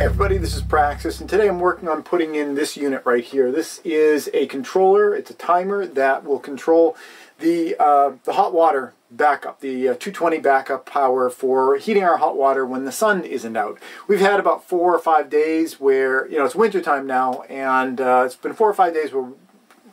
Hey everybody, this is Praxis, and today I'm working on putting in this unit right here. This is a controller, it's a timer that will control the, uh, the hot water backup, the uh, 220 backup power for heating our hot water when the sun isn't out. We've had about four or five days where, you know, it's winter time now, and uh, it's been four or five days where,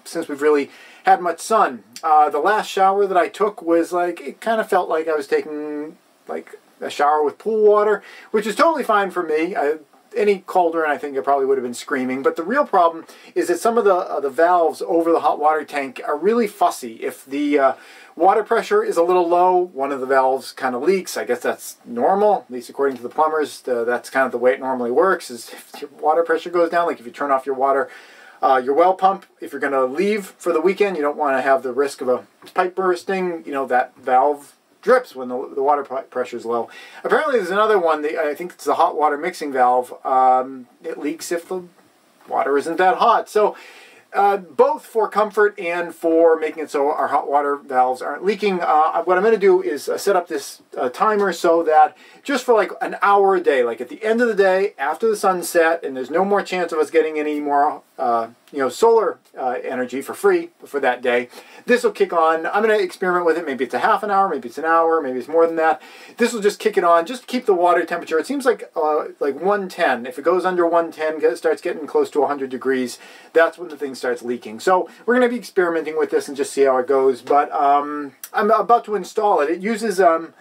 since we've really had much sun. Uh, the last shower that I took was like, it kind of felt like I was taking like a shower with pool water, which is totally fine for me. I, any colder, and I think it probably would have been screaming. But the real problem is that some of the uh, the valves over the hot water tank are really fussy. If the uh, water pressure is a little low, one of the valves kind of leaks. I guess that's normal, at least according to the plumbers. Uh, that's kind of the way it normally works. Is if your water pressure goes down, like if you turn off your water. Uh, your well pump, if you're going to leave for the weekend, you don't want to have the risk of a pipe bursting. You know, that valve drips when the, the water pressure is low. Apparently there's another one, the, I think it's the hot water mixing valve. Um, it leaks if the water isn't that hot. So uh, both for comfort and for making it so our hot water valves aren't leaking. Uh, what I'm going to do is uh, set up this uh, timer so that just for like an hour a day, like at the end of the day, after the sunset, and there's no more chance of us getting any more uh, you know, solar uh, energy for free for that day. This will kick on. I'm going to experiment with it. Maybe it's a half an hour, maybe it's an hour, maybe it's more than that. This will just kick it on, just keep the water temperature. It seems like uh, like 110. If it goes under 110, it starts getting close to 100 degrees, that's when the thing starts leaking. So we're going to be experimenting with this and just see how it goes. But um, I'm about to install it. It uses... Um,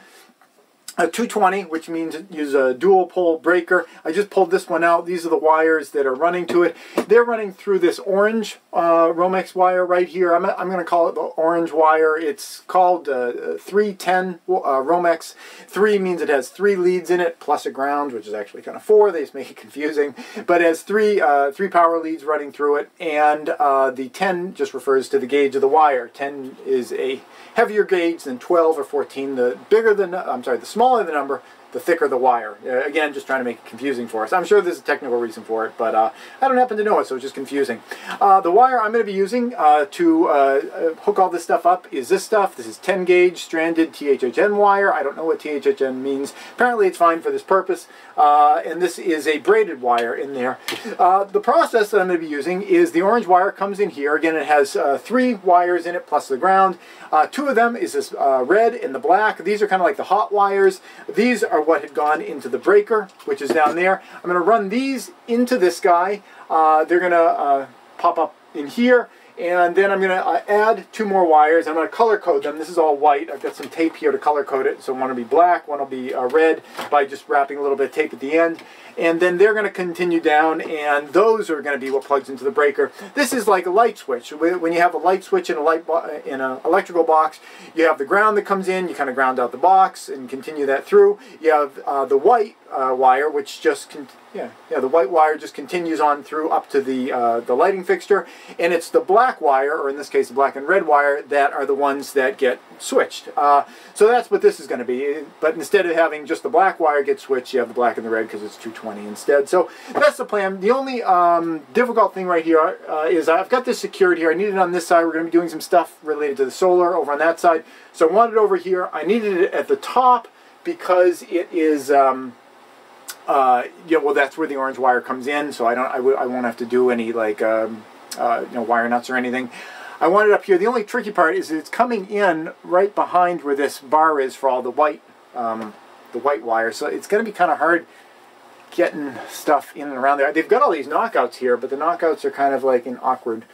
a 220, which means use a dual pole breaker. I just pulled this one out. These are the wires that are running to it. They're running through this orange uh, Romex wire right here. I'm, I'm going to call it the orange wire. It's called uh, 310 uh, Romex. 3 means it has three leads in it, plus a ground, which is actually kind of four. They just make it confusing. But it has three, uh, three power leads running through it, and uh, the 10 just refers to the gauge of the wire. 10 is a heavier gauge than 12 or 14. The bigger than, I'm sorry, the smaller the number, the thicker the wire. Uh, again, just trying to make it confusing for us. I'm sure there's a technical reason for it, but uh, I don't happen to know it, so it's just confusing. Uh, the wire I'm going to be using uh, to uh, hook all this stuff up is this stuff. This is 10 gauge stranded THHN wire. I don't know what THHN means. Apparently it's fine for this purpose. and this is a braided wire in there. the process that I'm going to be using is the orange wire comes in here. Again, it has three wires in it plus the ground. two of them is this red and the black. These are kind of like the hot wires. These are what had gone into the breaker, which is down there. I'm going to run these into this guy. Uh, they're going to uh, pop up in here. And then I'm going to uh, add two more wires. I'm going to color code them. This is all white. I've got some tape here to color code it. So one will be black, one will be uh, red by just wrapping a little bit of tape at the end. And then they're going to continue down, and those are going to be what plugs into the breaker. This is like a light switch. When you have a light switch in a light in an electrical box, you have the ground that comes in. You kind of ground out the box and continue that through. You have uh, the white uh, wire, which just yeah yeah the white wire just continues on through up to the uh, the lighting fixture, and it's the black wire, or in this case the black and red wire, that are the ones that get switched. Uh, so that's what this is going to be. But instead of having just the black wire get switched, you have the black and the red because it's 220 instead. So that's the plan. The only um, difficult thing right here uh, is I've got this secured here. I need it on this side. We're going to be doing some stuff related to the solar over on that side. So I want it over here. I needed it at the top because it is. Um, uh, yeah, well, that's where the orange wire comes in, so I don't, I w I won't have to do any like, um, uh, you know, wire nuts or anything. I want it up here. The only tricky part is it's coming in right behind where this bar is for all the white, um, the white wire. So it's going to be kind of hard getting stuff in and around there. They've got all these knockouts here, but the knockouts are kind of like in awkward,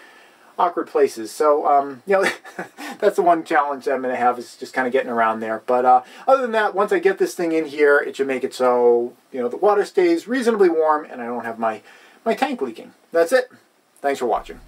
awkward places. So, um, you know, that's the one challenge that I'm going to have is just kind of getting around there. But uh, other than that, once I get this thing in here, it should make it so, you know, the water stays reasonably warm and I don't have my, my tank leaking. That's it. Thanks for watching.